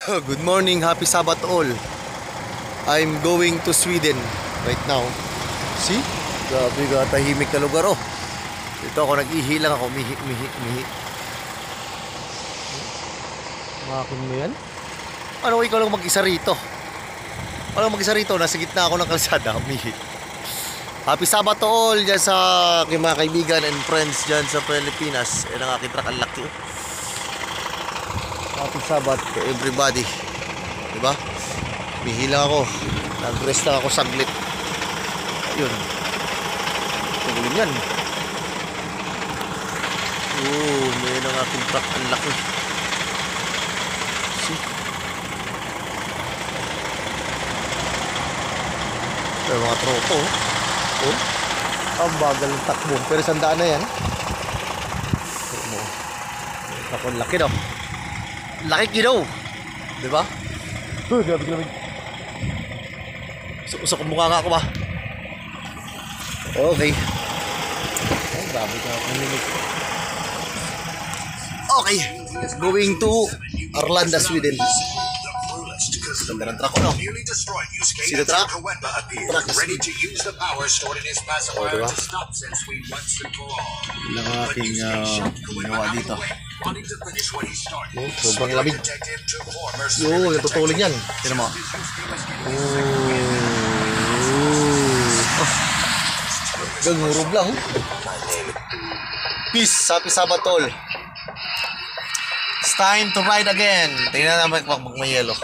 Good morning, happy Sabbath all. I'm going to Sweden right now. See? Grabe ka, tahimik na lugar oh. Ito ako, nag-ihi lang ako, mihi, mihi, mihi. Makin mo yan? Ano, ikaw lang mag-isa rito. Ano mag-isa rito? Nasa gitna ako ng kalsada, umihi. Happy Sabbath to all dyan sa aking mga kaibigan and friends dyan sa Pilipinas. Yan ang aking truck, ang laki. Happy Sabbath to everybody. Diba? Bihila ako. Nag-rest lang ako saglit. Ayun. Tugulin yan. Oo, may ang aking truck. Ang laki. See? Yung mga tropo. Oh. Oh. Ang bagal ng takbo. Pero sandaan na yan. Ako, laki daw. Laki kilo. Di ba? Uy, grabe grabe. Ang mukha nga ako ba? Okay. Ay, grabe ka ako limit. Okay. Going to Arlanda, Sweden. Ganda ng truck ko, no? The truck? Truck ready to use the power stored in his Oh, diba? to stop since we once and for all. Ilang ang aking uh, ginawa dito. Oh, sobrang lamig. Yo, mercenaries natutulog yan. Tinan mo. Oh. Gangurog lang. Peace. Happy Sabbath all. It's time to ride again. Tingnan naman kung may yellow.